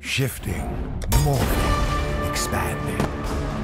Shifting, morphing, expanding.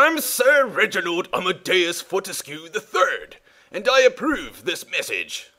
I'm Sir Reginald Amadeus Fortescue III, and I approve this message.